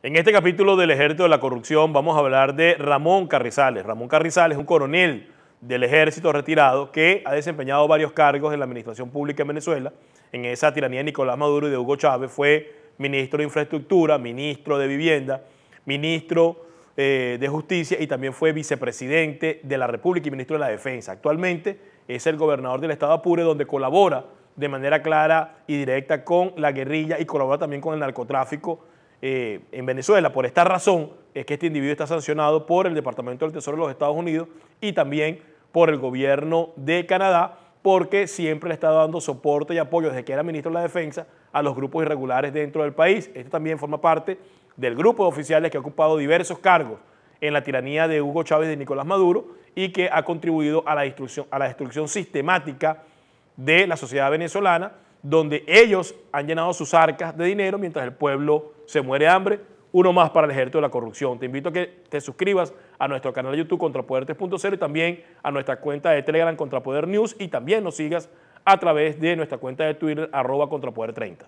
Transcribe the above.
En este capítulo del Ejército de la Corrupción vamos a hablar de Ramón Carrizales. Ramón Carrizales es un coronel del ejército retirado que ha desempeñado varios cargos en la administración pública en Venezuela. En esa tiranía de Nicolás Maduro y de Hugo Chávez fue ministro de Infraestructura, ministro de Vivienda, ministro eh, de Justicia y también fue vicepresidente de la República y ministro de la Defensa. Actualmente es el gobernador del estado Apure donde colabora de manera clara y directa con la guerrilla y colabora también con el narcotráfico eh, en Venezuela. Por esta razón es que este individuo está sancionado por el Departamento del Tesoro de los Estados Unidos y también por el gobierno de Canadá, porque siempre le está dando soporte y apoyo desde que era ministro de la Defensa a los grupos irregulares dentro del país. Este también forma parte del grupo de oficiales que ha ocupado diversos cargos en la tiranía de Hugo Chávez y Nicolás Maduro y que ha contribuido a la destrucción, a la destrucción sistemática de la sociedad venezolana donde ellos han llenado sus arcas de dinero mientras el pueblo se muere de hambre, uno más para el ejército de la corrupción. Te invito a que te suscribas a nuestro canal de YouTube Contrapoder 3.0 y también a nuestra cuenta de Telegram Contrapoder News y también nos sigas a través de nuestra cuenta de Twitter arroba Contrapoder 30.